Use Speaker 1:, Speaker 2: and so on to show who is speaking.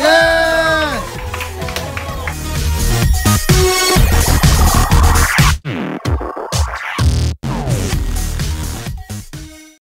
Speaker 1: Yeah!